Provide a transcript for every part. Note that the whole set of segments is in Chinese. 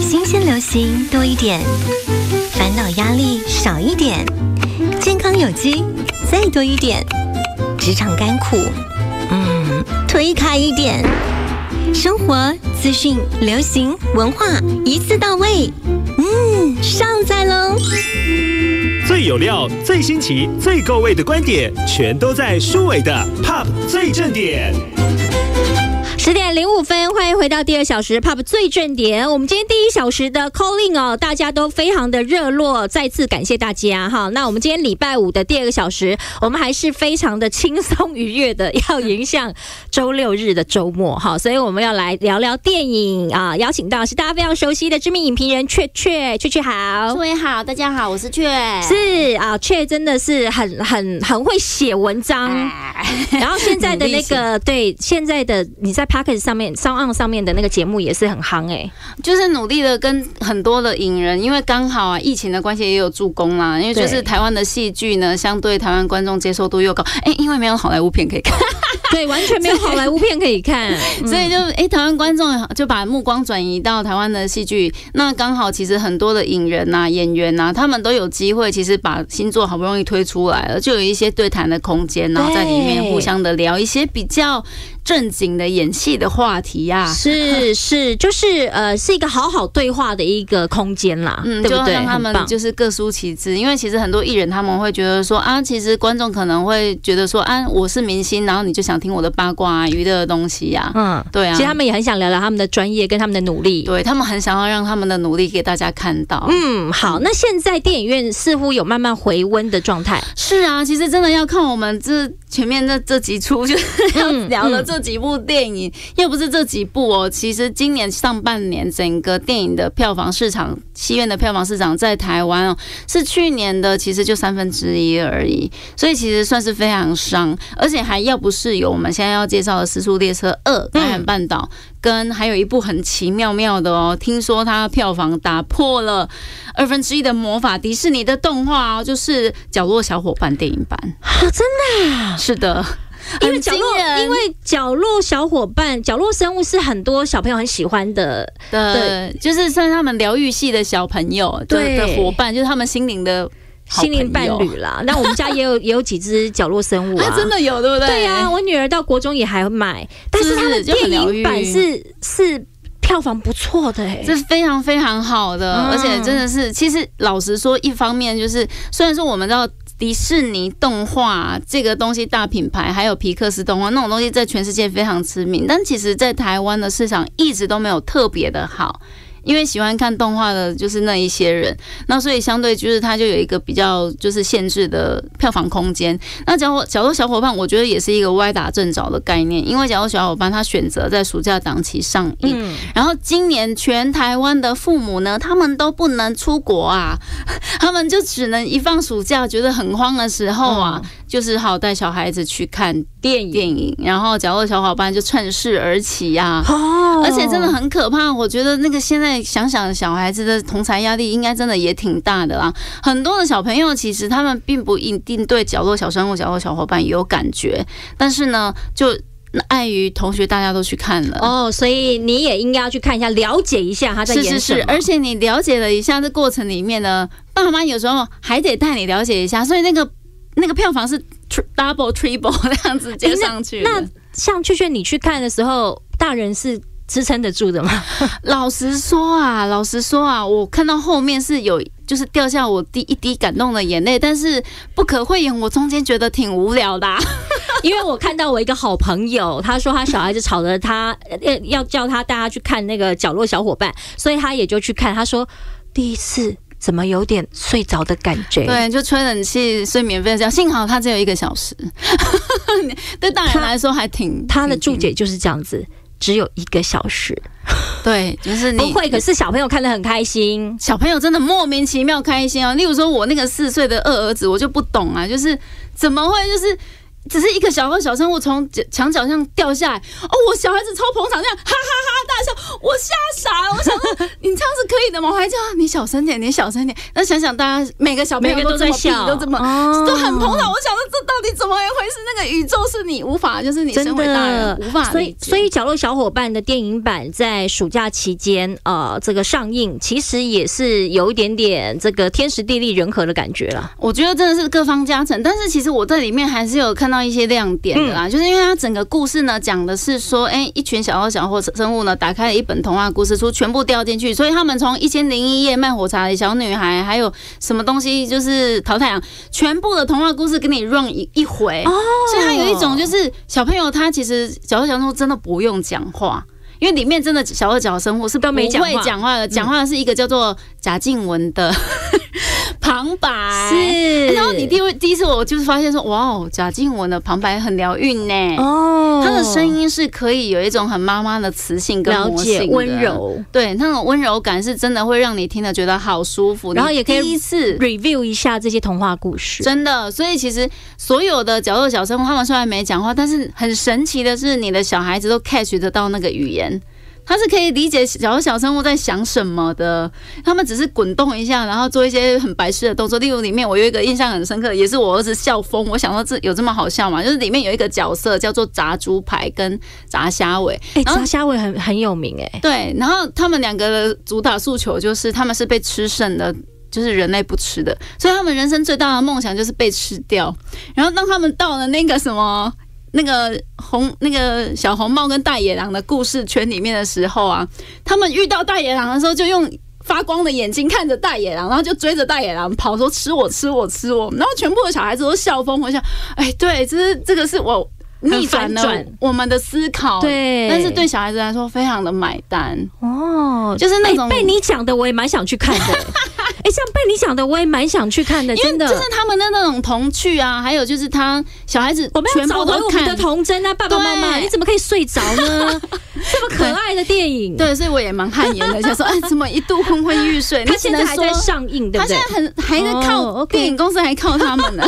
新鲜流行多一点，烦恼压力少一点，健康有机再多一点，职场甘苦，嗯，推开一点，生活资讯、流行文化一次到位，嗯，上载喽！最有料、最新奇、最够味的观点，全都在舒伟的 Pop 最正点。十点零五分，欢迎回到第二小时 Pop 最正点。我们今天第一小时的 Calling 哦，大家都非常的热络，再次感谢大家哈。那我们今天礼拜五的第二个小时，我们还是非常的轻松愉悦的，要迎向周六日的周末哈。所以我们要来聊聊电影啊，邀请到是大家非常熟悉的知名影评人雀雀，雀雀好，各位好，大家好，我是雀，是啊，雀真的是很很很会写文章，然后现在的那个 对现在的你在 p a c k e t 上面、上岸上面的那个节目也是很夯哎，就是努力的跟很多的影人，因为刚好啊，疫情的关系也有助攻啦。因为就是台湾的戏剧呢，相对台湾观众接受度又高，哎，因为没有好莱坞片可以看，对，完全没有好莱坞片可以看，所以就哎，台湾观众就把目光转移到台湾的戏剧。那刚好其实很多的影人呐、演员呐，他们都有机会，其实把新作好不容易推出来了，就有一些对谈的空间，然后在里面互相的聊一些比较。正经的演戏的话题呀，是是，就是呃，是一个好好对话的一个空间啦，嗯，对不对？让他们就是各抒其志，因为其实很多艺人他们会觉得说啊，其实观众可能会觉得说啊，我是明星，然后你就想听我的八卦娱乐的东西呀，嗯，对啊，其实他们也很想聊聊他们的专业跟他们的努力，对他们很想要让他们的努力给大家看到。嗯，好，那现在电影院似乎有慢慢回温的状态，是啊，其实真的要看我们这前面的这几出，就是要聊了这。几部电影又不是这几部哦，其实今年上半年整个电影的票房市场，戏院的票房市场在台湾哦，是去年的其实就三分之一而已，所以其实算是非常伤，而且还要不是有我们现在要介绍的《时速列车二》《感染半岛》，跟还有一部很奇妙妙的哦，听说它票房打破了二分之一的魔法，迪士尼的动画哦，就是《角落小伙伴》电影版。啊，真的是的。因为角落，因为角落小伙伴、角落生物是很多小朋友很喜欢的，对，就是算他们疗愈系的小朋友的伙伴，就是他们心灵的心灵伴侣啦。那我们家也有也有几只角落生物啊，真的有，对不对？对呀，我女儿到国中也还买，但是它的电影版是是票房不错的，哎，是非常非常好的，而且真的是，其实老实说，一方面就是虽然说我们知道。迪士尼动画这个东西大品牌，还有皮克斯动画那种东西，在全世界非常知名，但其实在台湾的市场一直都没有特别的好。因为喜欢看动画的就是那一些人，那所以相对就是它就有一个比较就是限制的票房空间。那假如假如小伙伴，我觉得也是一个歪打正着的概念，因为假如小伙伴他选择在暑假档期上映，然后今年全台湾的父母呢，他们都不能出国啊，他们就只能一放暑假觉得很慌的时候啊。就是好带小孩子去看电影，然后假如小伙伴就趁势而起呀，哦，而且真的很可怕。我觉得那个现在想想，小孩子的同才压力应该真的也挺大的啦。很多的小朋友其实他们并不一定对角落小生物、角落小伙伴有感觉，但是呢，就碍于同学大家都去看了哦，所以你也应该要去看一下，了解一下他在演什么。而且你了解了一下这过程里面呢，爸妈有时候还得带你了解一下，所以那个。那个票房是 double triple 那样子接上去。那像雀雀你去看的时候，大人是支撑得住的吗？老实说啊，老实说啊，我看到后面是有就是掉下我第一滴感动的眼泪，但是不可讳言，我中间觉得挺无聊的，因为我看到我一个好朋友，他说他小孩子吵着他要要叫他带他去看那个角落小伙伴，所以他也就去看。他说第一次。怎么有点睡着的感觉？对，就吹冷气睡免费觉，幸好他只有一个小时，对大人来说还挺。他的注解就是这样子，只有一个小时。对，就是你不会。可是小朋友看得很开心，小朋友真的莫名其妙开心啊。例如说，我那个四岁的二儿子，我就不懂啊，就是怎么会就是只是一个小小生物从墙角上掉下来，哦，我小孩子超捧场，这样哈哈哈大笑，我吓傻了。我想说，你这样是可以的吗？我还叫你小声点，你小声点。那想想大家每个小朋友都在笑都这么哦都很捧场。我想说，这到底怎么一回事？那个宇宙是你无法，就是你身为大人无法所以。所以角落小伙伴的电影版在暑假期间呃这个上映，其实也是有一点点这个天时地利人和的感觉了。我觉得真的是各方加成，但是其实我在里面还是有看到一些亮点的嗯。啦，就是因为它整个故事呢讲的是说，哎、一群小妖小或生物呢打开了一本童话故事书，全部掉进去，所以他们从一千零一夜卖火柴的小女孩，还有什么东西就是淘太阳，全部的童话故事给你 run 一一回，哦。所以它有一种就是小朋友他其实小二小生物真的不用讲话。因为里面真的小二小生物是都没讲话的，讲话的是一个叫做贾静雯的 旁白，是然后你第一第一次我就是发现说，哇哦，贾静雯的旁白很疗愈呢。哦她的声音是可以有一种很妈妈的磁性跟了魔性的温，柔。对那种温柔感是真的会让你听了觉得好舒服。然后也可以第一次 review 一下这些童话故事，真的，所以其实所有的角落小生物，他们虽然没讲话，但是很神奇的是，你的小孩子都 catch 得到那个语言。他是可以理解小小生物在想什么的，他们只是滚动一下，然后做一些很白痴的动作。例如里面我有一个印象很深刻，也是我儿子笑疯。我想说这有这么好笑吗？就是里面有一个角色叫做炸猪排跟炸虾尾，哎，炸虾尾很很有名哎，对，然后他们两个的主打诉求就是他们是被吃剩的。就是人类不吃的，所以他们人生最大的梦想就是被吃掉。然后当他们到了那个什么那个红那个小红帽跟大野狼的故事圈里面的时候啊，他们遇到大野狼的时候就用。发光的眼睛看着大野狼，然后就追着大野狼跑，说吃我吃我吃我，然后全部的小孩子都笑疯。我想，哎，对，这是这个是我逆转我们的思考，对但是对小孩子来说非常的买单。哦，就是那种哎被你讲的，我也蛮想去看的。哎，这样被你讲的，我也蛮想去看的，真的。就是他们的那种童趣啊，还有就是他小孩子我们要全部都找回我们的看。童真啊，爸爸妈妈，你怎么可以睡着呢？这么可爱的电影，，对，所以我也蛮汗颜的，想说，哎，怎么一度昏昏欲睡？他现在还在上映，对不对他现？在很还在靠、电影公司，还靠他们呢。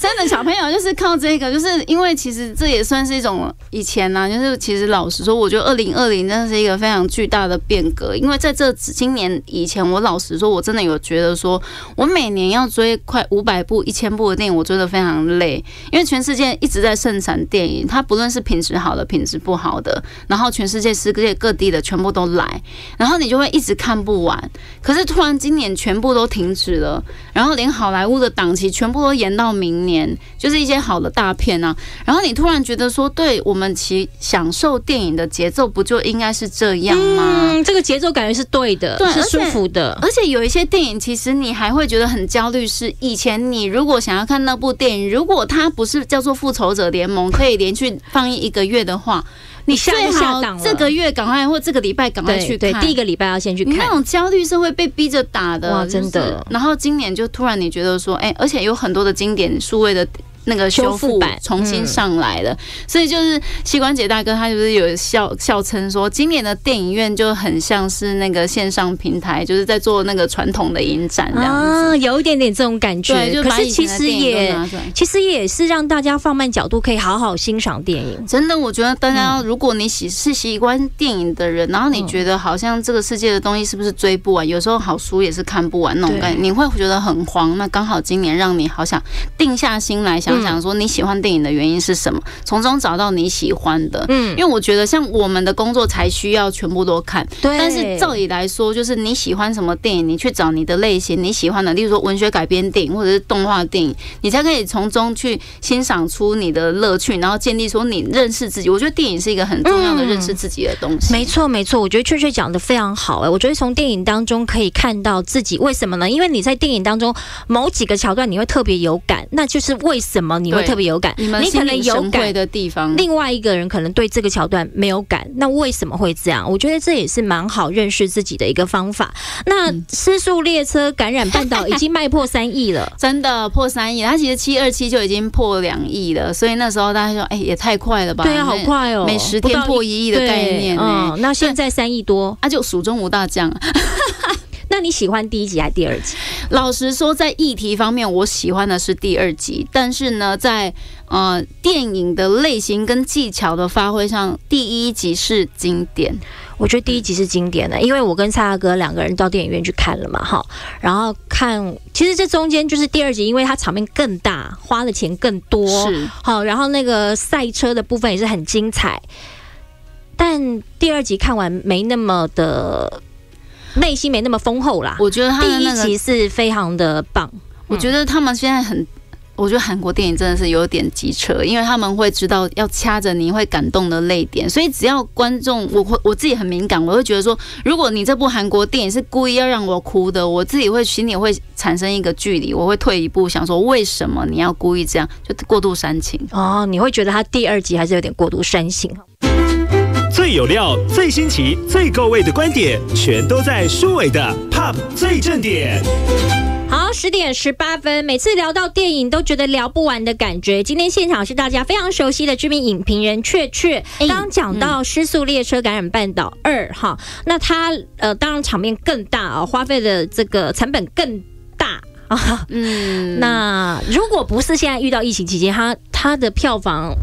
真的，小朋友就是靠这个，就是因为其实这也算是一种以前呢、就是其实老实说，我觉得二零二零真的是一个非常巨大的变革。因为在这今年以前，我老实说，我真的有觉得说，我每年要追快五百部、一千部的电影，我追得非常累，因为全世界一直在盛产电影，它不论是品质好的、品质不好的，然后全世界世界各地的全部都来，然后你就会一直看不完。可是突然今年全部都停止了，然后连好莱坞的档期全部都延到明年，就是一些好的大片啊。然后你突然觉得说，对我们其享受电影的节奏不就应该是这样吗？嗯，这个节奏感觉是对的，是对是舒服的。而且有一些电影，其实你还会觉得很焦虑。是以前你如果想要看那部电影，如果它不是叫做《复仇者联盟》，可以连续放映一个月的话，你下最好这个月赶快或这个礼拜赶快去看。第一个礼拜要先去看。你那种焦虑是会被逼着打的，哇就是真的然后今年就突然你觉得说，哎、而且有很多的经典数位的。那个修复版重新上来了，所以就是膝关节大哥他就是有笑笑称说，今年的电影院就很像是那个线上平台，就是在做那个传统的影展这样子。啊，有一点点这种感觉。对，可是其实也。其实也是让大家放慢角度，可以好好欣赏电影。真的，我觉得大家，如果你喜是喜欢电影的人，然后你觉得好像这个世界的东西是不是追不完？有时候好书也是看不完那种感觉，你会觉得很慌。那刚好今年让你好想定下心来想想，说你喜欢电影的原因是什么，从中找到你喜欢的。嗯因，为我觉得像我们的工作才需要全部都看，对。但是照理来说，就是你喜欢什么电影，你去找你的类型，你喜欢的，例如说文学改编电影或者是动画电影，你才可以从中去欣赏出你的乐趣，然后建立说你认识自己。我觉得电影是一个很重要的嗯认识自己的东西。没错，没错，我觉得雀雀讲的非常好哎、我觉得从电影当中可以看到自己为什么呢？因为你在电影当中某几个桥段你会特别有感，那就是为什么你会特别有感？你可能有感。的地方，另外一个人可能对这个桥段没有感，那为什么会这样？我觉得这也是蛮好认识自己的一个方法。那《失速列车感染半岛》已经卖破三亿了，真的破三亿，它其实七二七就已经破两亿了，所以那时候大家说，哎、也太快了吧？对啊，好快哦，每十天破一亿的概念嗯，那现在三亿多，啊，就蜀中无大将。那你喜欢第一集还是第二集？老实说，在议题方面，我喜欢的是第二集，但是呢，在呃电影的类型跟技巧的发挥上，第一集是经典。我觉得第一集是经典的，因为我跟蔡大哥两个人到电影院去看了嘛，哈，然后看，其实这中间就是第二集，因为它场面更大，花的钱更多，是好，然后那个赛车的部分也是很精彩，但第二集看完没那么的内心没那么丰厚啦。我觉得他第一集是非常的棒，我觉得他们现在很，我觉得韩国电影真的是有点机车，因为他们会知道要掐着你会感动的泪点，所以只要观众，我会我自己很敏感，我会觉得说，如果你这部韩国电影是故意要让我哭的，我自己会心里会产生一个距离，我会退一步想说，为什么你要故意这样，就过度煽情。哦，你会觉得他第二集还是有点过度煽情。最有料、最新奇、最够味的观点，全都在舒伟的 Pop 最正点。好，十点十八分，每次聊到电影都觉得聊不完的感觉。今天现场是大家非常熟悉的知名影评人雀雀，哎刚刚讲到《失速列车感染半岛二》哈，那他呃当然场面更大啊、花费的这个成本更大啊。嗯，那如果不是现在遇到疫情期间，他他的票房嗯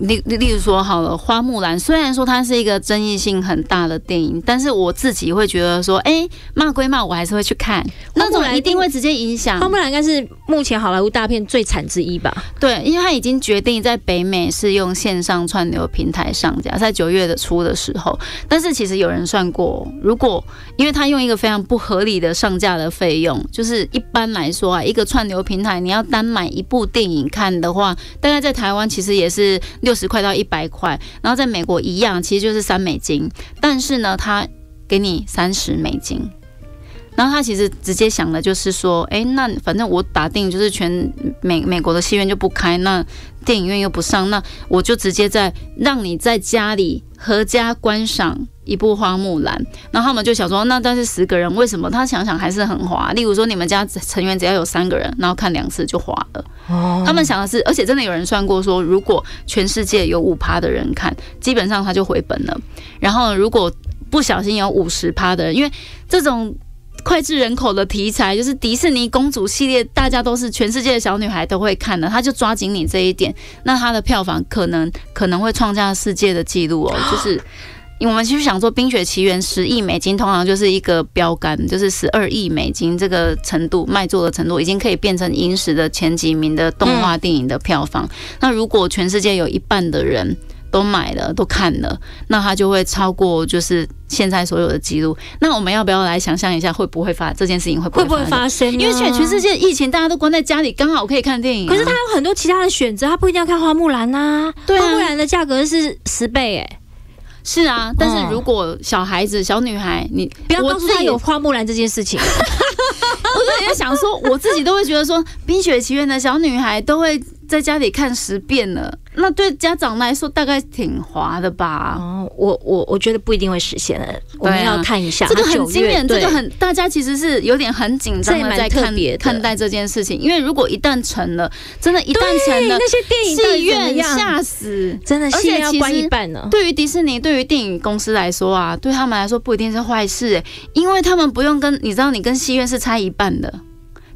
例例例如说好了，《花木兰》虽然说它是一个争议性很大的电影，但是我自己会觉得说，哎、骂归骂，我还是会去看，那种一定会直接影响花。木兰应该是目前好莱坞大片最惨之一吧？对，因为它已经决定在北美是用线上串流平台上架，在九月的初的时候。但是其实有人算过，如果因为它用一个非常不合理的上架的费用，就是一般来说啊，一个串流平台你要单买一部电影看的话，大概在台湾其实也是六十块到一百块，然后在美国一样，其实就是三美金。但是呢，他给你三十美金。然后他其实直接想的就是说，哎，那反正我打定就是全美美国的戏院就不开，那电影院又不上，那我就直接在让你在家里合家观赏一部《花木兰》。然后他们就想说，那但是十个人为什么？他想想还是很划。例如说，你们家成员只要有三个人，然后看两次就划了。哦他们想的是，而且真的有人算过说，如果全世界有五趴的人看，基本上他就回本了。然后如果不小心有五十趴的人，因为这种脍炙人口的题材，就是迪士尼公主系列，大家都是全世界的小女孩都会看的，他就抓紧你这一点，那它的票房可能可能会创下世界的纪录哦，就是。我们其实想说，《冰雪奇缘》十亿美金通常就是一个标杆，就是十二亿美金这个程度卖座的程度，已经可以变成影史的前几名的动画电影的票房。那如果全世界有一半的人都买了、都看了，那他就会超过就是现在所有的记录。那我们要不要来想象一下，会不会发这件事情会不会不会？发生呢？因为现在全世界疫情，大家都关在家里，刚好可以看电影啊、可是他有很多其他的选择，他不一定要看花木兰呐、对啊花木兰的价格是十倍哎、是啊，但哦是如果小孩子、小女孩，你不要告诉他有花木兰这件事情。我自己在想说，我自己都会觉得说，《冰雪奇缘》的小女孩都会在家里看十遍了，那对家长来说大概挺划的吧？哦，我我我觉得不一定会实现的，我们要看一下。这个很惊人，这个很大家其实是有点很紧张的在看看待这件事情，因为如果一旦成了，真的，一旦成了，那些电影院吓死。真的而且戏要关一半呢。对于迪士尼，对于电影公司来说啊，对他们来说不一定是坏事、欸，因为他们不用跟你知道，你跟戏院是差一半的，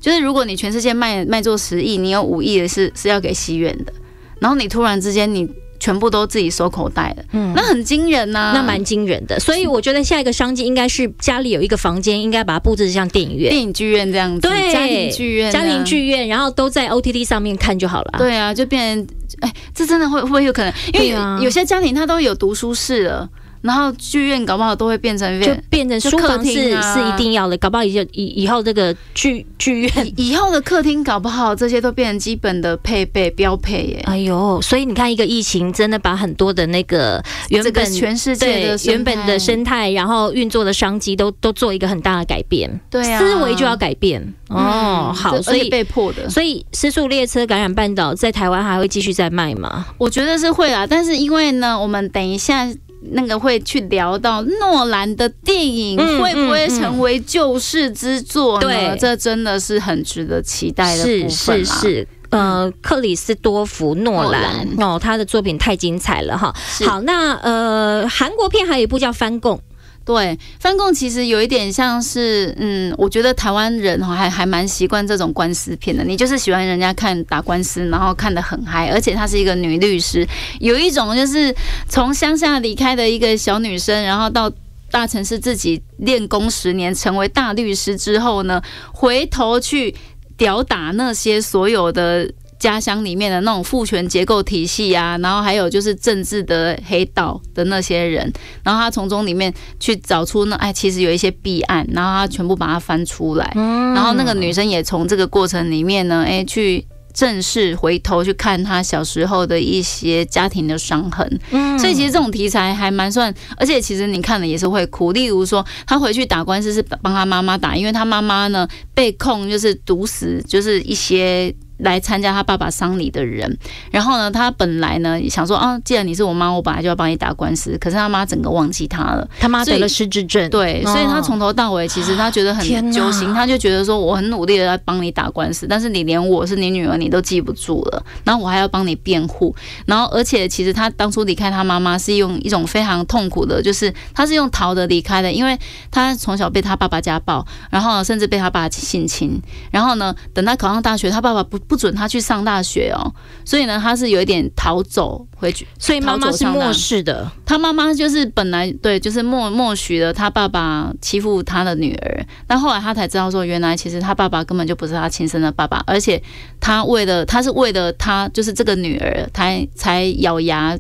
就是如果你全世界卖卖做十亿，你有五亿的是是要给西院的，然后你突然之间你全部都自己收口袋了，嗯那很惊人呐、那蛮惊人的，所以我觉得下一个商机应该是家里有一个房间，应该把它布置像电影院，电影剧院这样子，对，家庭剧院，家庭。剧院，然后都在 OTT 上面看就好了。，对啊，就变成，哎，这真的会会不会有可能？因为有,、啊有些家庭他都有读书室了，然后剧院搞不好都会变成就变变成就客书房是啊是一定要的，搞不好以后以以后这个剧剧院。以 以后的客厅搞不好这些都变成基本的配备标配耶。哎呦，所以你看，一个疫情真的把很多的那个原这个本全世界的原本的生态，然后运作的商机都都做一个很大的改变，对啊，思维就要改变。哦，嗯好，所以被迫的，所以失速列车感染半岛在台湾还会继续再卖吗？我觉得是会啊。但是因为呢，我们等一下。那个会去聊到诺兰的电影嗯会不会成为救世之作呢？对这真的是很值得期待的部是。是是。呃，克里斯多福诺兰哦，他的作品太精彩了哈。好，那呃，韩国片还有一部叫《翻供》，对，翻供其实有一点像是，嗯，我觉得台湾人哈还还蛮习惯这种官司片的。你就是喜欢人家看打官司，然后看得很嗨，而且她是一个女律师，有一种就是从乡下离开的一个小女生，然后到大城市自己练功十年，成为大律师之后呢，回头去吊打那些所有的。家乡里面的那种父权结构体系啊，然后还有就是政治的黑道的那些人，然后他从中里面去找出那哎，其实有一些弊案，然后他全部把它翻出来，然后那个女生也从这个过程里面呢，哎，去正式回头去看她小时候的一些家庭的伤痕，所以其实这种题材还蛮算，而且其实你看了也是会哭。例如说，他回去打官司是帮他妈妈打，因为他妈妈呢被控就是毒死，就是一些。来参加他爸爸丧礼的人，然后呢，他本来呢想说啊，既然你是我妈，我本来就要帮你打官司。可是他妈整个忘记他了，他妈得了失智症，对，所以他从头到尾其实他觉得很揪心，他就觉得说我很努力的在帮你打官司，但是你连我是你女儿你都记不住了，然后我还要帮你辩护，然后而且其实他当初离开他妈妈是用一种非常痛苦的，就是他是用逃的离开的，因为他从小被他爸爸家暴，然后甚至被他爸性侵，然后呢，等他考上大学，他爸爸不。不准他去上大学哦，所以呢，他是有一点逃走回去，所以妈妈是漠视的。他妈妈就是本来对，就是默默许了他爸爸欺负他的女儿，但后来他才知道说，原来其实他爸爸根本就不是他亲生的爸爸，而且他为了他是为了他就是这个女儿，才才咬牙。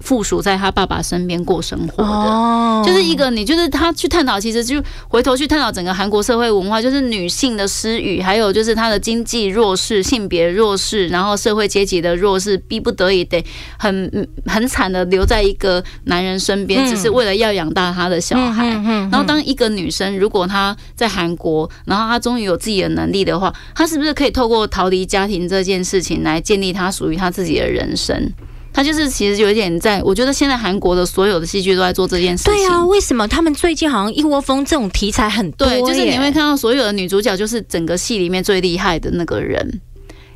附属在他爸爸身边过生活的，就是一个你就是他去探讨，其实就回头去探讨整个韩国社会文化，就是女性的失语，还有就是她的经济弱势、性别弱势，然后社会阶级的弱势，逼不得已得很 很惨的留在一个男人身边，只是为了要养大他的小孩。然后当一个女生如果她在韩国，然后她终于有自己的能力的话，她是不是可以透过逃离家庭这件事情来建立她属于她自己的人生？他就是其实有一点在，我觉得现在韩国的所有的戏剧都在做这件事情。对啊，为什么他们最近好像一窝蜂这种题材很多？对，就是你会看到所有的女主角就是整个戏里面最厉害的那个人，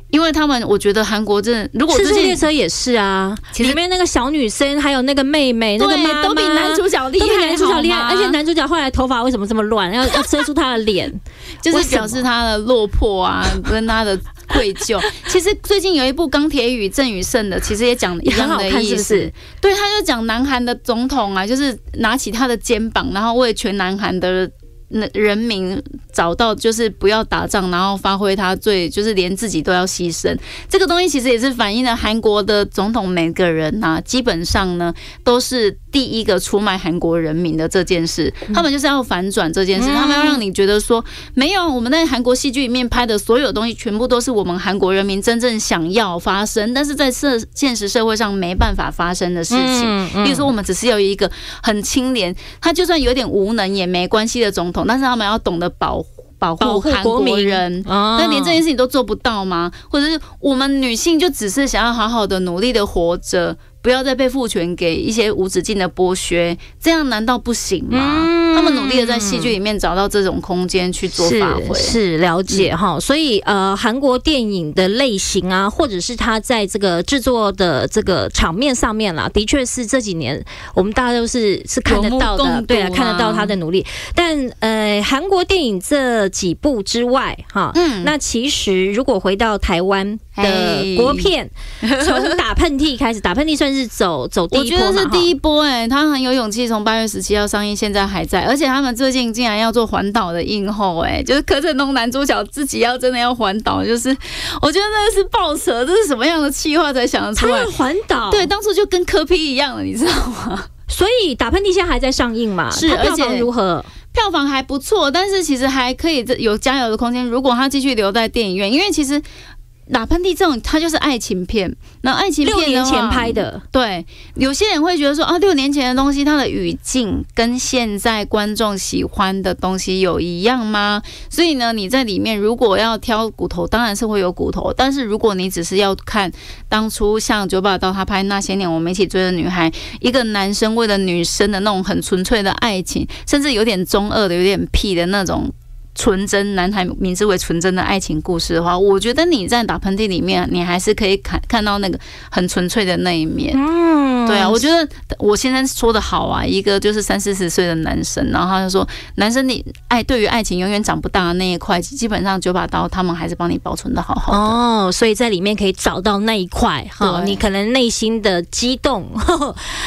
因为他们我觉得韩国真的，如果《失速列车》也是啊，里面那个小女生还有那个妹妹，那个妈都比男主角厉害，都比男主角厉害，而且男主角后来头发为什么这么乱？要 要遮住他的脸，就是表示他的落魄啊，跟他的。愧疚。其实最近有一部《钢铁与》郑宇盛的，其实也讲一样的意思。对，他就讲南韩的总统啊，就是拿起他的肩膀，然后为全南韩的那人民。找到就是不要打仗，然后发挥他最就是连自己都要牺牲。这个东西其实也是反映了韩国的总统每个人呐，基本上呢都是第一个出卖韩国人民的这件事。他们就是要反转这件事，他们要让你觉得说，没有我们在韩国戏剧里面拍的所有东西，全部都是我们韩国人民真正想要发生，但是在社现实社会上没办法发生的事情。比如说，我们只是有一个很清廉，他就算有点无能也没关系的总统，但是他们要懂得保。保护韩国人，那连这件事情都做不到吗？或者是我们女性就只是想要好好的努力的活着？不要再被父权给一些无止境的剥削，这样难道不行吗？他们努力的在戏剧里面找到这种空间去做发挥，是了解哈。所以呃，韩国电影的类型啊，或者是他在这个制作的这个场面上面啦，的确是这几年我们大家都是是看得到的，对啊，看得到他的努力。但呃，韩国电影这几部之外哈，嗯，那其实如果回到台湾。的国片，从打喷嚏开始，打喷嚏算是走走第一波我觉得是第一波哎，他很有勇气，从八月十七号上映，现在还在，而且他们最近竟然要做环岛的映后哎，就是柯震东男主角自己要真的要环岛，就是我觉得那是爆扯，这是什么样的气话才想得出来？环岛对，当初就跟柯 P 一样了，你知道吗？所以打喷嚏现在还在上映嘛？是，而且如何？票房还不错，但是其实还可以有加油的空间。如果他继续留在电影院，因为其实。打喷嚏这种，它就是爱情片。那爱情片六年前拍的，对，有些人会觉得说啊，六年前的东西，它的语境跟现在观众喜欢的东西有一样吗？所以呢，你在里面如果要挑骨头，当然是会有骨头。但是如果你只是要看当初像九把刀他拍那些年我们一起追的女孩，一个男生为了女生的那种很纯粹的爱情，甚至有点中二的、有点屁的那种。纯真，男孩名字为纯真的爱情故事的话，我觉得你在打喷嚏里面，你还是可以看看到那个很纯粹的那一面。嗯。嗯对啊，我觉得我现在说的好啊，一个就是三四十岁的男生，然后他就说，男生你爱对于爱情永远长不大的那一块，基本上九把刀他们还是帮你保存的好好的。哦，所以在里面可以找到那一块哈，你可能内心的激动，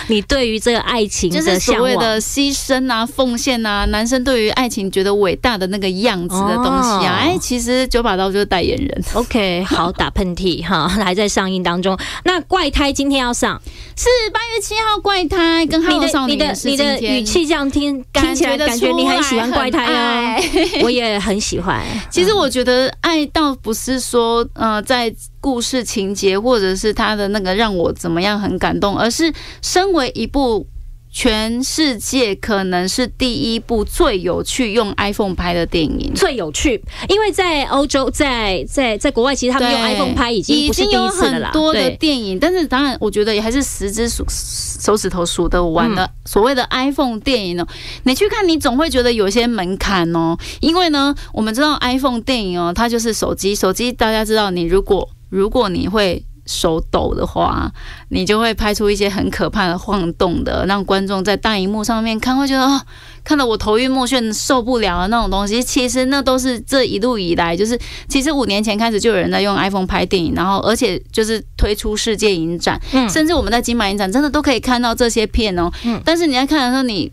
你对于这个爱情就是。所谓的牺牲啊、奉献啊，男生对于爱情觉得伟大的那个样子的东西啊，哎，其实九把刀就是代言人，OK，好，打喷嚏哈，还在上映当中。那怪胎今天要上，是八月七号怪胎跟你的你的你的语气这样听，听起来感觉你很喜欢怪胎啊，我也很喜欢。其实我觉得爱倒不是说，呃，在故事情节或者是他的那个让我怎么样很感动，而是身为一部全世界可能是第一部最有趣用 iPhone 拍的电影。最有趣，因为在欧洲，在在在国外，其实他们用 iPhone 拍已经已经有。很多的电影，但是当然，我觉得也还是十只数手指头数得完的、所谓的 iPhone 电影哦。你去看，你总会觉得有些门槛哦，因为呢，我们知道 iPhone 电影哦，它就是手机，手机大家知道，你如果如果你会。手抖的话，你就会拍出一些很可怕的晃动的，让观众在大荧幕上面看，会觉得哦，看得我头晕目眩、受不了的那种东西。其实那都是这一路以来，就是其实五年前开始就有人在用 iPhone 拍电影，然后而且就是推出世界影展，嗯甚至我们在金马影展真的都可以看到这些片哦。嗯但是你在看的时候，你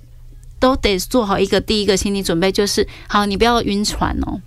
都得做好一个第一个心理准备，就是好，你不要晕船哦。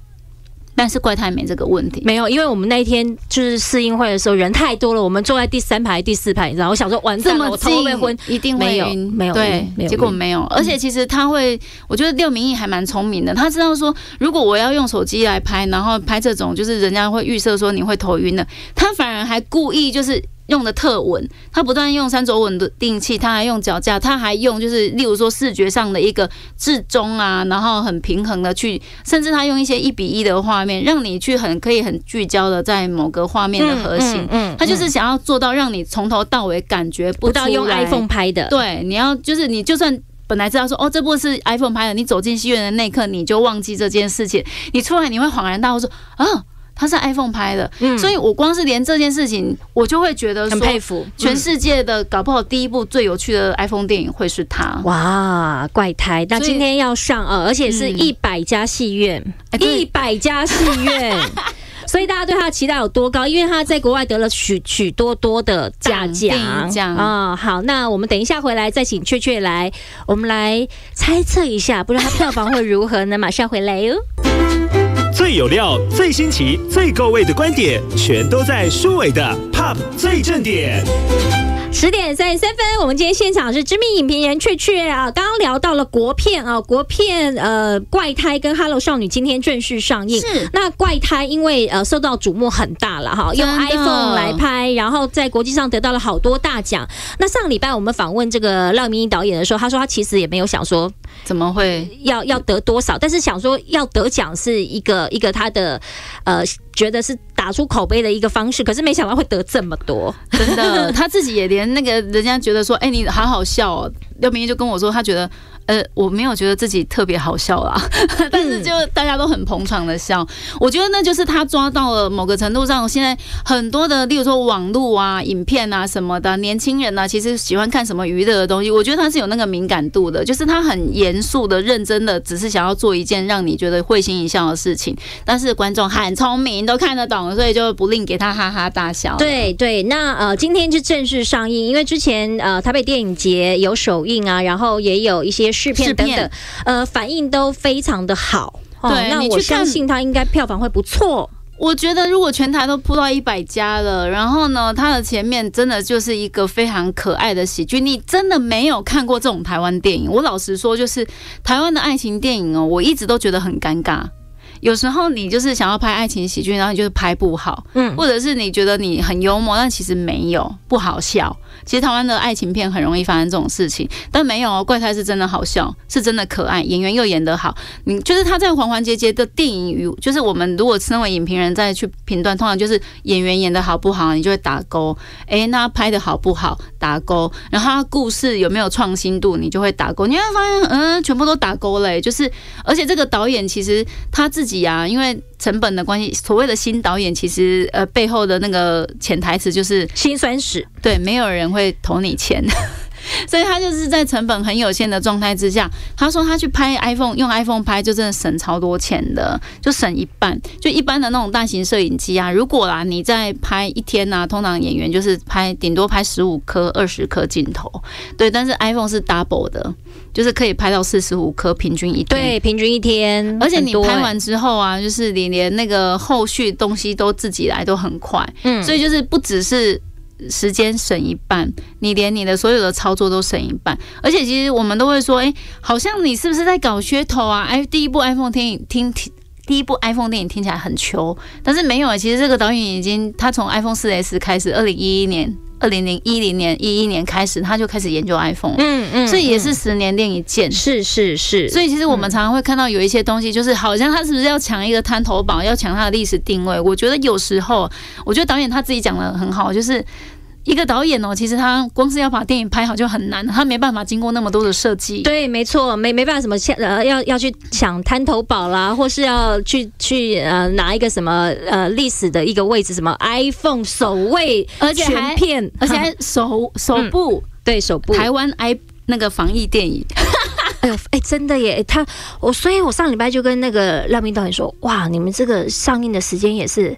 但是怪胎没这个问题，没有，因为我们那一天就是试映会的时候人太多了，我们坐在第三排、第四排，你知道，我想说完蛋了，这么我头会不会近昏？一定没有会晕，没有对结果没有。而且其实他会，我觉得廖明义还蛮聪明的，他知道说，如果我要用手机来拍，然后拍这种就是人家会预设说你会头晕的，他反而还故意就是。用的特稳，他不但用三轴稳的定器，他还用脚架，他还用就是例如说视觉上的一个至中啊，然后很平衡的去，甚至他用一些一比一的画面，让你去很可以很聚焦的在某个画面的核心。嗯他就是想要做到让你从头到尾感觉不不到用 iPhone 拍的，对，你要就是你就算。本来知道说哦，这部是 iPhone 拍的，你走进戏院的那一刻，你就忘记这件事情。你出来你会恍然大悟说啊，它是 iPhone 拍的。嗯所以我光是连这件事情，我就会觉得很，佩服。全世界的搞不好第一部最有趣的 iPhone 电影会是它。哇，怪胎！那今天要上呃，而且是嗯一百家戏院，一百家戏院。所以大家对他的期待有多高？因为他在国外得了许许多多的佳大奖影奖啊、好，那我们等一下回来再请雀雀来，我们来猜测一下，不知道他票房会如何呢？马上回来哦。最有料、最新奇、最够味的观点，全都在书伟的 Pop 最正点。十点三十三分，我们今天现场是知名影评人雀雀啊。刚刚聊到了国片啊，国片呃怪胎跟 Hello 少女今天正式上映。是那怪胎因为呃受到瞩目很大了哈，用 iPhone 来拍，然后在国际上得到了好多大奖。那上礼拜我们访问这个廖明义导演的时候，他说他其实也没有想说怎么会？要要得多少，但是想说要得奖是一个一个他的呃觉得是打出口碑的一个方式，可是没想到会得这么多。真的，他自己也连那个人家觉得说，哎、你好好笑哦。廖明义就跟我说，他觉得，呃，我没有觉得自己特别好笑啦，但是就大家都很捧场的笑。我觉得那就是他抓到了某个程度上，现在很多的，例如说网络啊、影片啊什么的，年轻人呢、其实喜欢看什么娱乐的东西，我觉得他是有那个敏感度的，就是他很严肃的、认真的，只是想要做一件让你觉得会心一笑的事情，但是观众很聪明，都看得懂，所以就不吝给他哈哈大笑。对对，那呃，今天就正式上映，因为之前呃台北电影节有首映啊，然后也有一些试片等等，呃，反应都非常的好。哦对那我去相信它应该票房会不错。我觉得如果全台都铺到一百家了，然后呢，它的前面真的就是一个非常可爱的喜剧。你真的没有看过这种台湾电影？我老实说，就是台湾的爱情电影哦，我一直都觉得很尴尬。有时候你就是想要拍爱情喜剧，然后你就是拍不好，嗯，或者是你觉得你很幽默，但其实没有不好笑。其实台湾的爱情片很容易发生这种事情，但没有哦。怪胎是真的好笑，是真的可爱，演员又演得好。你就是他在环环节节的电影与，就是我们如果身为影评人再去评断，通常就是演员演得好不好，你就会打勾。诶，那拍的好不好打勾，然后他故事有没有创新度，你就会打勾。你会发现，嗯，全部都打勾嘞、就是而且这个导演其实他自己啊，因为成本的关系，所谓的新导演，其实呃背后的那个潜台词就是辛酸史，对，没有人会投你钱。所以他就是在成本很有限的状态之下，他说他去拍 iPhone，用 iPhone 拍就真的省超多钱的，就省一半。就一般的那种大型摄影机啊，如果啦你在拍一天呐，通常演员就是拍顶多拍十五颗、二十颗镜头，对。但是 iPhone 是 double 的，就是可以拍到四十五颗，平均一天。对，平均一天。而且你拍完之后啊，就是你连那个后续东西都自己来，都很快。嗯，所以就是不只是。时间省一半，你连你的所有的操作都省一半，而且其实我们都会说，哎，好像你是不是在搞噱头啊？哎，第一部 iPhone 电影听听，第一部 iPhone 电影听起来很球，但是没有啊。其实这个导演已经，他从 iPhone 四 S 开始，二零一一年、二零零一零年、一一年开始，他就开始研究 iPhone，嗯嗯，所以也是十年练一剑，是是是。所以其实我们常常会看到有一些东西，就是好像他是不是要抢一个滩头堡，要抢他的历史定位？我觉得有时候，我觉得导演他自己讲的很好，就是。一个导演哦，其实他光是要把电影拍好就很难，他没办法经过那么多的设计。对，没错，没没办法什么呃要要去抢滩头堡啦，或是要去去呃拿一个什么呃历史的一个位置，什么 iPhone 首位，而且还片，而且还首首部对首部台湾 i 那个防疫电影。哎呦，哎，真的耶！他我所以，我上礼拜就跟那个廖明导演说，哇，你们这个上映的时间也是。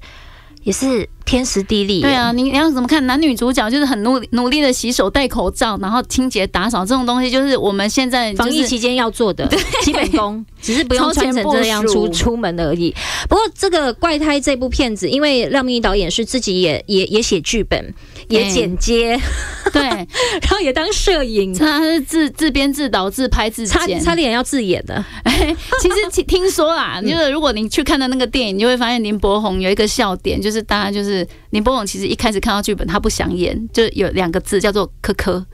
也是天时地利。对啊，你你要怎么看男女主角就是很努努力的洗手、戴口罩，然后清洁打扫这种东西，就是我们现在防疫期间要做的 基本功，只是不用穿成这样出出门而已。不过这个怪胎这部片子，因为廖明义导演是自己也也也写剧本。也剪接，对，然后也当摄影，他是自自编自导自拍自剪，差点要自演的。其实听说啦，就是如果你去看的那个电影，你就会发现林柏宏有一个笑点，就是大家就是林柏宏其实一开始看到剧本，他不想演，就有两个字叫做“科科 ”，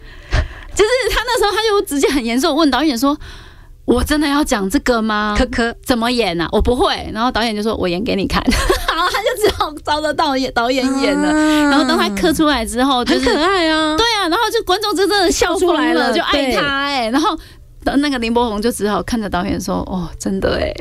就是他那时候他就直接很严肃问导演说。我真的要讲这个吗？可可怎么演啊？我不会。然后导演就说：“我演给你看。”然后他就只好招着导演导演演了。然后当他磕出来之后，很可爱啊。对啊，然后就观众就真的笑出来了，就爱他哎。然后那个林柏宏就只好看着导演说：“哦，真的哎。”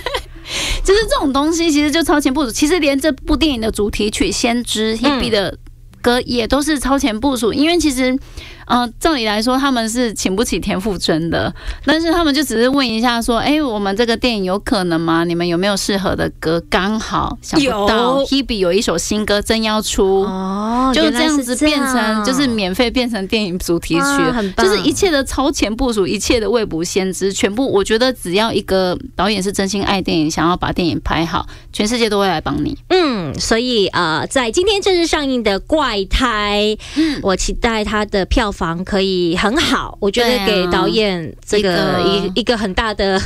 就是这种东西，其实就超前部署。其实连这部电影的主题曲《先知》Hebe 的歌也都是超前部署，因为其实。嗯，照理来说他们是请不起田馥甄的，但是他们就只是问一下说，哎，我们这个电影有可能吗？你们有没有适合的歌？刚好想不到，Hebe 有一首新歌正要出，哦，就这样子变成就是免费变成电影主题曲，很棒就是一切的超前部署，一切的未卜先知，全部我觉得只要一个导演是真心爱电影，想要把电影拍好，全世界都会来帮你。嗯，所以呃，在今天正式上映的《怪胎》，嗯，我期待它的票。房可以很好，我觉得给导演这个一一个很大的。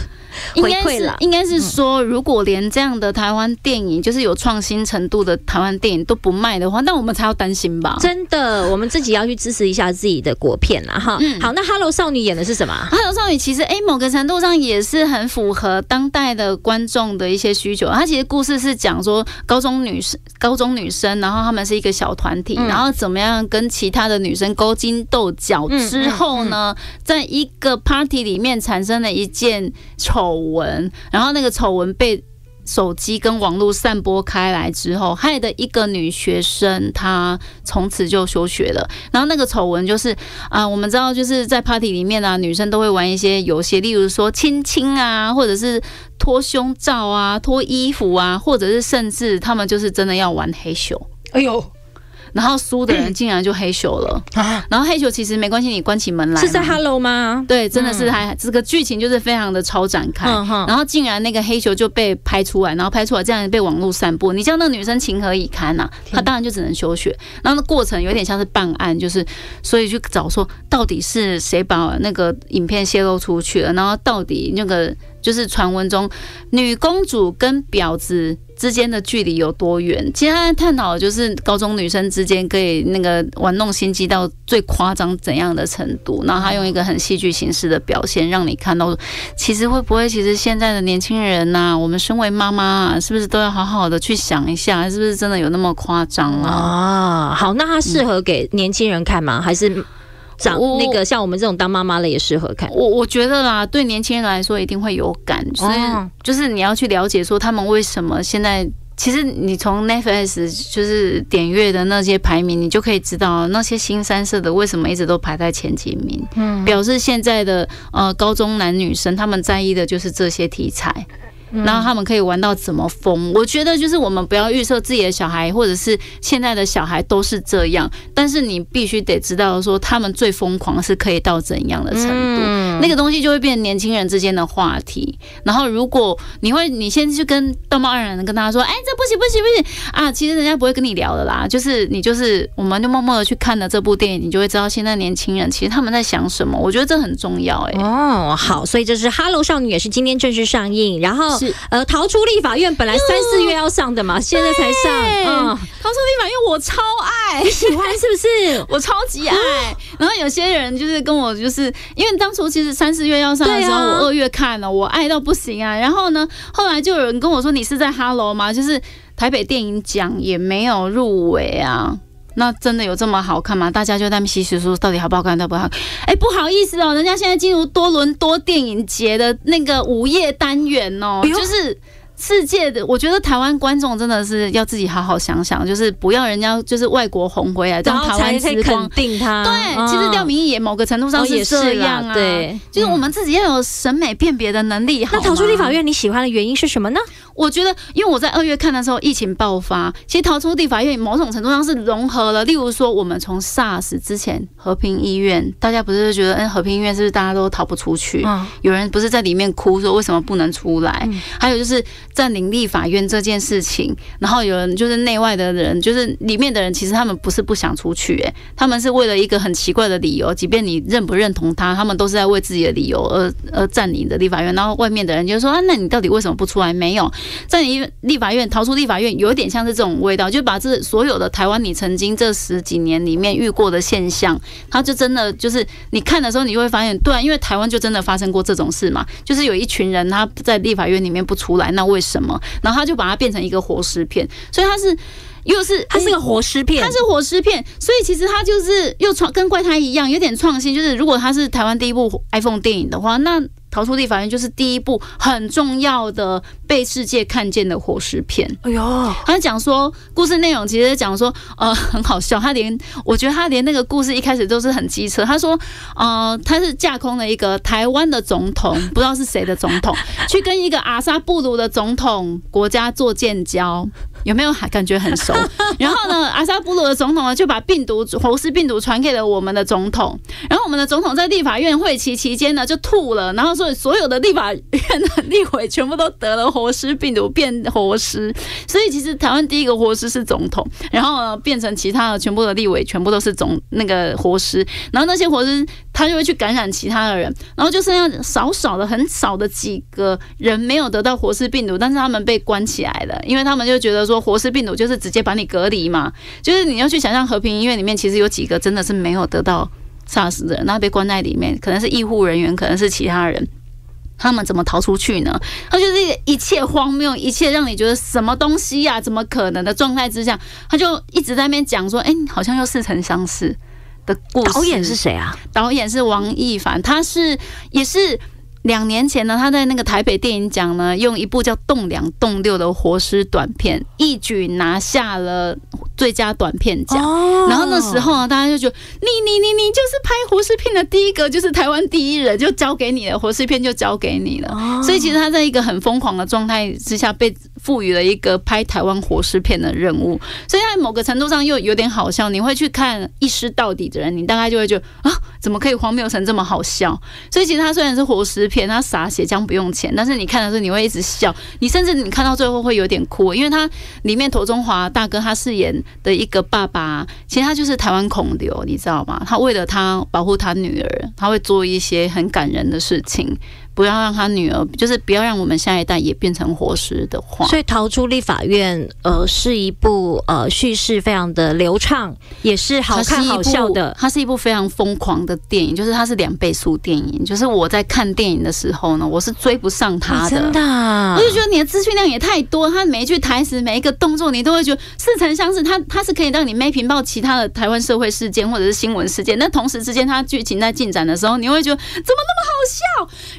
回馈了，应该是说，如果连这样的台湾电影，就是有创新程度的台湾电影都不卖的话，那我们才要担心吧？真的，我们自己要去支持一下自己的国片啦，哈。嗯好，那《Hello 少女》演的是什么？《Hello 少女》其实，哎，某个程度上也是很符合当代的观众的一些需求。它其实故事是讲说，高中女生，高中女生，然后她们是一个小团体，然后怎么样跟其他的女生勾心斗角之后呢，在一个 party 里面产生了一件丑。闻，然后那个丑闻被手机跟网络散播开来之后，害得一个女学生她从此就休学了。然后那个丑闻就是啊，我们知道就是在 party 里面啊，女生都会玩一些游戏，例如说亲亲啊，或者是脱胸罩啊、脱衣服啊，或者是甚至他们就是真的要玩黑咻。哎呦！然后输的人竟然就黑球了，然后黑球其实没关系，你关起门来是在 Hello 吗？对，真的是还这个剧情就是非常的超展开，然后竟然那个黑球就被拍出来，然后拍出来这样被网络散播，你叫那个女生情何以堪呐？她当然就只能休学。然后那过程有点像是办案，就是所以去找说到底是谁把那个影片泄露出去了，然后到底那个。就是传闻中女公主跟婊子之间的距离有多远？其实他探讨的就是高中女生之间可以那个玩弄心机到最夸张怎样的程度。然后他用一个很戏剧形式的表现，让你看到，其实会不会其实现在的年轻人呐，我们身为妈妈，啊是不是都要好好的去想一下，是不是真的有那么夸张啊？好，那他适合给年轻人看吗？还是？长我那个像我们这种当妈妈的也适合看。我我觉得啦，对年轻人来说一定会有感，所以哦就是你要去了解说他们为什么现在。其实你从 Netflix 就是点阅的那些排名，你就可以知道那些新三色的为什么一直都排在前几名，嗯，表示现在的呃高中男女生他们在意的就是这些题材。然后他们可以玩到怎么疯？我觉得就是我们不要预设自己的小孩或者是现在的小孩都是这样，但是你必须得知道说他们最疯狂是可以到怎样的程度。嗯那个东西就会变年轻人之间的话题。然后，如果你会，你先去跟道貌岸然的跟大家说，哎，这不行不行不行啊！其实人家不会跟你聊的啦，就是你就是，我们就默默的去看了这部电影，你就会知道现在年轻人其实他们在想什么。我觉得这很重要、哎、哦，好，所以这是《Hello 少女》也是今天正式上映，然后是呃，逃出立法院本来三四月要上的嘛，现在才上，嗯，逃出立法院我超爱，喜欢是不是？我超级爱。然后有些人就是跟我，就是因为当初其实三四月要上的时候，我二月看了，我爱到不行啊。然后呢，后来就有人跟我说：“你是在 Hello 吗？”就是台北电影奖也没有入围啊。那真的有这么好看吗？大家就在那边稀稀说到底好不好看，到不好看？哎，不好意思哦，人家现在进入多伦多电影节的那个午夜单元哦，哎就是。世界的，我觉得台湾观众真的是要自己好好想想，就是不要人家就是外国红回来，然后让台湾才肯。定他。对，其实廖明义也某个程度上哦也是这样啊，对就是我们自己要有审美辨别的能力。好那逃出吗立法院，你喜欢的原因是什么呢？我觉得，因为我在二月看的时候，疫情爆发，其实逃出立法院某种程度上是融合了，例如说，我们从 SARS 之前和平医院，大家不是觉得，嗯，和平医院是不是大家都逃不出去？嗯有人不是在里面哭说为什么不能出来？嗯还有就是占领立法院这件事情，然后有人就是内外的人，就是里面的人，其实他们不是不想出去、诶，他们是为了一个很奇怪的理由，即便你认不认同他，他们都是在为自己的理由而而占领的立法院。然后外面的人就说啊，那你到底为什么不出来？没有占领立法院，逃出立法院，有点像是这种味道，就把这所有的台湾你曾经这十几年里面遇过的现象，他就真的就是你看的时候，你就会发现，对、啊，因为台湾就真的发生过这种事嘛，就是有一群人他在立法院里面不出来，那为什么？然后他就把它变成一个活尸片，所以他是又是它是个活尸片，它是活尸片，所以其实它就是又创跟怪胎一样，有点创新。就是如果它是台湾第一部 iPhone 电影的话，那《逃出立法院》就是第一部很重要的被世界看见的活尸片。哎呦，他讲说故事内容其实讲说，呃，很好笑。他连我觉得他连那个故事一开始都是很机车。他说，呃，他是架空了一个台湾的总统，不知道是谁的总统，去跟一个阿萨布鲁的总统国家做建交。有没有还感觉很熟？然后呢，阿萨布鲁的总统呢就把病毒活尸病毒传给了我们的总统，然后我们的总统在立法院会期期间呢就吐了，然后所以所有的立法院的立委全部都得了活尸病毒变活尸，所以其实台湾第一个活尸是总统，然后呢变成其他的全部的立委全部都是总那个活尸，然后那些活尸他就会去感染其他的人，然后就剩下少少的很少的几个人没有得到活尸病毒，但是他们被关起来了，因为他们就觉得说活尸病毒就是直接把你隔离嘛，就是你要去想象和平医院里面其实有几个真的是没有得到 SARS 的人，然后被关在里面，可能是医护人员，可能是其他人。他们怎么逃出去呢？他就是一切荒谬，一切让你觉得什么东西呀、怎么可能的状态之下，他就一直在那边讲说，哎、好像又似曾相识的故事。导演是谁啊？导演是王一凡，他是也是两年前呢，他在那个台北电影奖呢，用一部叫《栋梁栋六》的活尸短片，一举拿下了最佳短片奖。哦然后那时候呢，大家就觉得你你你你就是拍活尸片的第一个，就是台湾第一人，就交给你了，活尸片就交给你了。哦所以其实他在一个很疯狂的状态之下，被赋予了一个拍台湾活尸片的任务，所以在某个程度上又有点好笑。你会去看一尸到底的人，你大概就会觉得啊，怎么可以荒谬成这么好笑？所以其实它虽然是活尸片，它撒血浆不用钱，但是你看的时候你会一直笑，你甚至你看到最后会有点哭，因为它里面陀中华大哥他饰演的一个爸爸，其实他就是台湾孔刘，你知道吗？他为了他保护他女儿，他会做一些很感人的事情，不要让他女儿，就是不要让我们下一代也变成活尸的话。所以逃出立法院，呃，是一部呃叙事非常的流畅，也是好看好笑的。它是一部非常疯狂的电影，就是它是两倍速电影。就是我在看电影的时候呢，我是追不上它的，真的。我就觉得你的资讯量也太多，他每一句台词、每一个动作，你都会觉得似曾相识。它它是可以让你没屏报其他的台湾社会事件或者是新闻事件，但同时之间它剧情在进展的时候，你会觉得怎么那么好笑？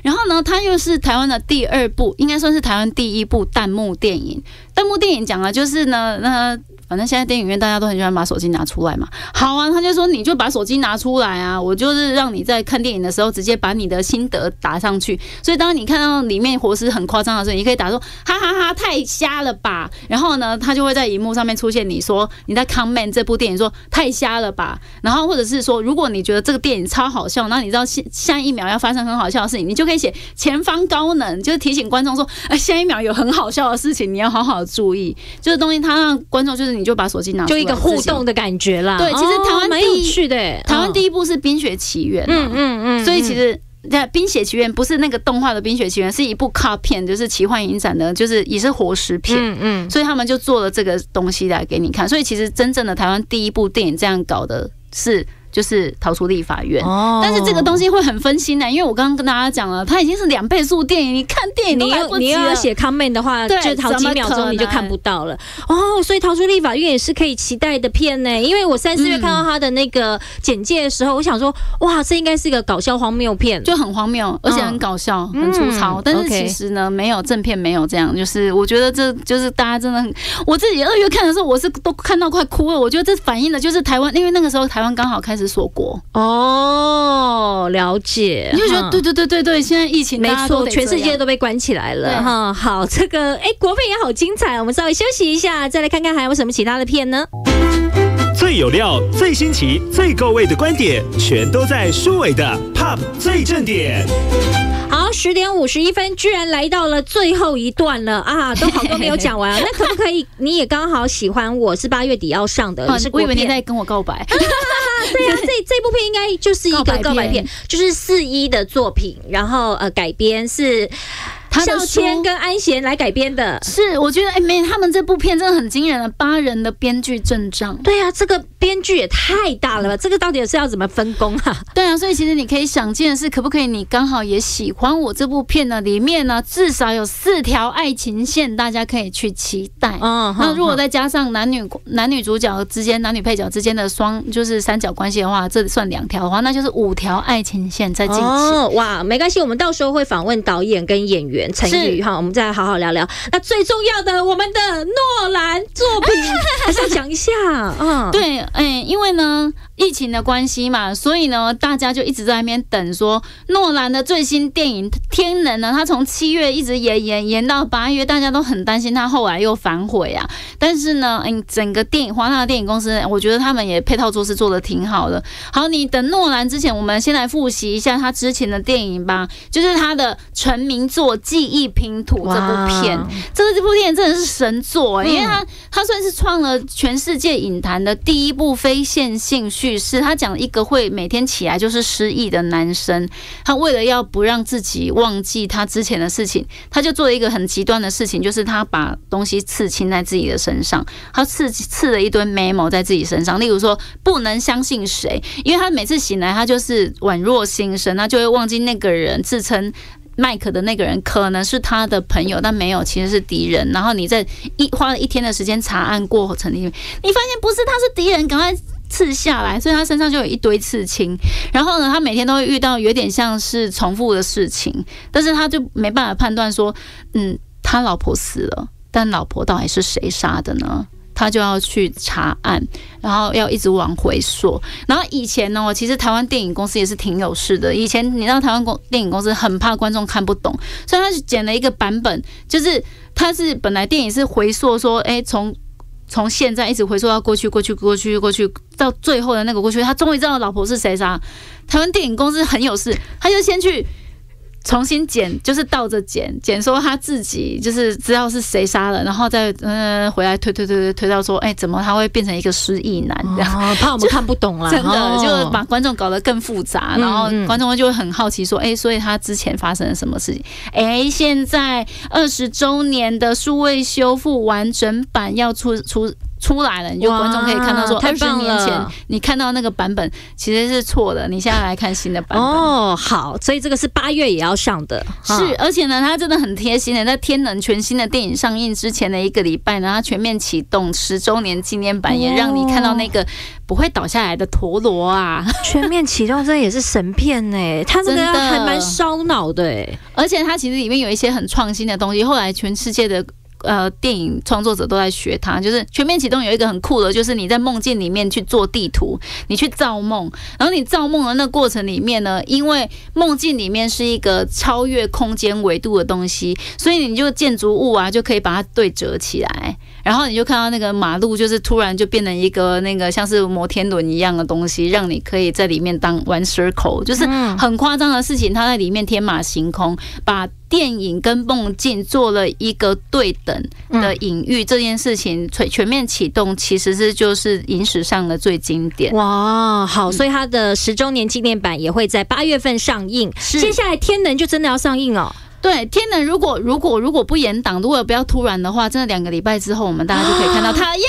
然后呢，那它又是台湾的第二部，应该算是台湾第一部弹幕电影。弹幕电影讲的就是呢，那。反正现在电影院大家都很喜欢把手机拿出来嘛。好啊，他就说你就把手机拿出来啊，我就是让你在看电影的时候直接把你的心得打上去。所以当你看到里面活尸很夸张的时候，你可以打说哈哈哈太瞎了吧。然后呢，他就会在荧幕上面出现你说你在 comment 这部电影说太瞎了吧。然后或者是说如果你觉得这个电影超好笑，那你知道下下一秒要发生很好笑的事情，你就可以写前方高能，就是提醒观众说哎下一秒有很好笑的事情，你要好好注意。这个东西它让观众就是你就把手机拿，就一个互动的感觉啦。对，其实台湾蛮有趣的。台湾第一部是《冰雪奇缘》，嗯嗯嗯，所以其实那《冰雪奇缘》不是那个动画的《冰雪奇缘》，是一部卡片，就是奇幻影展的，就是也是活尸片。嗯嗯，所以他们就做了这个东西来给你看。所以其实真正的台湾第一部电影这样搞的是。就是逃出立法院，哦但是这个东西会很分心的，因为我刚刚跟大家讲了，它已经是两倍速电影，你看电影你要你要写 comment 的话，就好几秒钟你就看不到了。哦，所以逃出立法院也是可以期待的片呢。因为我三四月看到他的那个简介的时候，我想说，哇，这应该是一个搞笑荒谬片，就很荒谬，而且很搞笑，很粗糙。但是其实呢，没有正片，没有这样。就是我觉得这就是大家真的很，我自己二月看的时候，我是都看到快哭了。我觉得这反映的就是台湾，因为那个时候台湾刚好开始。锁国哦，了解，你就觉得对对对对对，现在疫情没错，全世界都被关起来了哈。好，这个哎，国片也好精彩，我们稍微休息一下，再来看看还有什么其他的片呢？最有料、最新奇、最够味的观点，全都在舒伟的 Pop 最正点。好，十点五十一分，居然来到了最后一段了啊！都好多没有讲完，那可不可以？你也刚好喜欢我是八月底要上的，是我以为你在跟我告白。对呀，这这部片应该就是一个告白片，就是四一的作品，然后呃改编是。孝谦跟安贤来改编的，是我觉得哎，没他们这部片真的很惊人了，八人的编剧阵仗。对啊，这个编剧也太大了吧？这个到底是要怎么分工啊？对啊，所以其实你可以想见的是，可不可以你刚好也喜欢我这部片呢？里面呢至少有四条爱情线，大家可以去期待。嗯，那如果再加上男女男女主角之间、男女配角之间的双就是三角关系的话，这算两条的话，那就是五条爱情线在进行。哇，没关系，我们到时候会访问导演跟演员。陈宇哈，我们再好好聊聊。那最重要的，我们的诺兰作品还是要讲一下。嗯，对，嗯，因为呢。疫情的关系嘛，所以呢，大家就一直在那边等，说诺兰的最新电影《天能》呢，他从七月一直延延延到八月，大家都很担心他后来又反悔啊。但是呢，嗯，整个电影华纳电影公司，我觉得他们也配套做事做的挺好的。好，你等诺兰之前，我们先来复习一下他之前的电影吧，就是他的成名作《记忆拼图》这部片。这个这部电影真的是神作，因为他他算是创了全世界影坛的第一部非线性叙。是他讲一个会每天起来就是失忆的男生，他为了要不让自己忘记他之前的事情，他就做了一个很极端的事情，就是他把东西刺青在自己的身上，他刺刺了一堆 memo 在自己身上，例如说不能相信谁，因为他每次醒来他就是宛若新生，他就会忘记那个人自称麦克的那个人可能是他的朋友，但没有，其实是敌人。然后你在一花了一天的时间查案过程里面，你发现不是他是敌人，赶快。刺下来，所以他身上就有一堆刺青。然后呢，他每天都会遇到有点像是重复的事情，但是他就没办法判断说，嗯，他老婆死了，但老婆到底是谁杀的呢？他就要去查案，然后要一直往回溯。然后以前呢，其实台湾电影公司也是挺有事的。以前你知道台湾公电影公司很怕观众看不懂，所以他剪了一个版本，就是他是本来电影是回溯说，哎，从。从现在一直回溯到过去，过去，过去，过去，到最后的那个过去，他终于知道老婆是谁杀。台湾电影公司很有事，他就先去重新剪，就是倒着剪，剪说他自己就是知道是谁杀了，然后再嗯、回来推推推推推到说，哎、怎么他会变成一个失忆男这样？哦，怕我们看不懂啦，真的哦就把观众搞得更复杂，然后观众就会很好奇说，哎、所以他之前发生了什么事情？哎、现在二十周年的数位修复完整版要出出。出来了，你就观众可以看到说，太二十年前你看到那个版本其实是错的，你现在来看新的版本。哦，好，所以这个是八月也要上的，是，而且呢，它真的很贴心的，在《天能》全新的电影上映之前的一个礼拜呢，它全面启动十周年纪念版，也让你看到那个不会倒下来的陀螺啊！全面启动，这也是神片呢，它这个真的还蛮烧脑的哎，而且它其实里面有一些很创新的东西，后来全世界的。呃，电影创作者都在学它，就是全面启动有一个很酷的，就是你在梦境里面去做地图，你去造梦，然后你造梦的那过程里面呢，因为梦境里面是一个超越空间维度的东西，所以你就建筑物啊就可以把它对折起来，然后你就看到那个马路就是突然就变成一个那个像是摩天轮一样的东西，让你可以在里面当玩 circle，就是嗯很夸张的事情，它在里面天马行空，把电影跟梦境做了一个对等的隐喻，这件事情全全面启动，其实是就是影史上的最经典。哇，好，所以它的十周年纪念版也会在八月份上映。接下来《天能》就真的要上映哦。对，天能如果如果如果不延档，如果不要突然的话，真的两个礼拜之后，我们大家就可以看到他耶。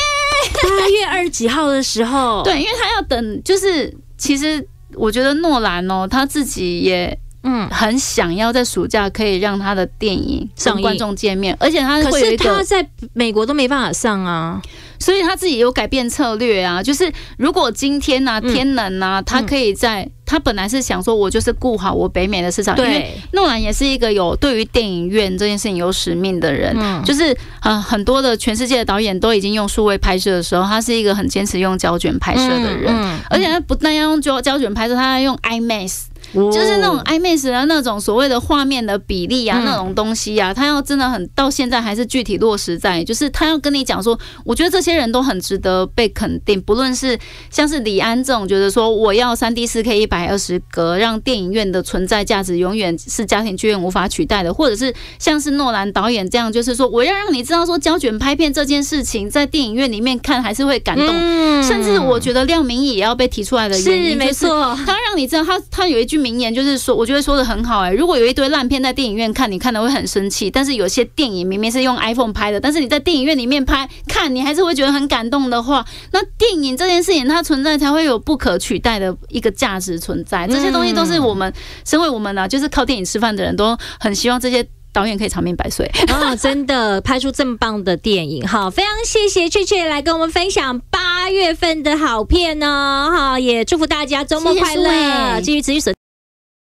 八月二十几号的时候，，对，因为他要等，就是其实我觉得诺兰哦，他自己也嗯，很想要在暑假可以让他的电影上观众见面，而且他可是他在美国都没办法上啊。所以他自己有改变策略啊，就是如果今天呢、嗯。天能呢、他可以在、他本来是想说，我就是顾好我北美的市场，因为对，诺兰也是一个有对于电影院这件事情有使命的人。嗯，就是呃，很多的全世界的导演都已经用数位拍摄的时候，他是一个很坚持用胶卷拍摄的人，嗯而且他不但要用胶胶卷拍摄，他还用 IMAX，嗯就是那种 IMAX 的那种所谓的画面的比例啊，嗯。那种东西啊，他要真的很到现在还是具体落实在，就是他要跟你讲说，我觉得这些人都很值得被肯定，不论是像是李安这种觉得说我要三 D 四 K 一百二十格，让电影院的存在价值永远是家庭剧院无法取代的，或者是像是诺兰导演这样，就是说我要让你知道说胶卷拍片这件事情在电影院里面看还是会感动，嗯。甚至我觉得廖明义也要被提出来的原因，是没就是错，他让你知道他，他有一句名言，就是说，我觉得说的很好哎、如果有一堆烂片在电影院看，你看的会很生气；但是有些电影明明是用 iPhone 拍的，但是你在电影院里面拍看，你还是会觉得很感动的话，那电影这件事情它存在才会有不可取代的一个价值存在。这些东西都是我们，身为我们呢、就是靠电影吃饭的人都很希望这些导演可以长命百岁。哦，真的拍出这么棒的电影，好，非常谢谢雀雀来跟我们分享八月份的好片呢，哈，也祝福大家周末快乐，继续持续锁。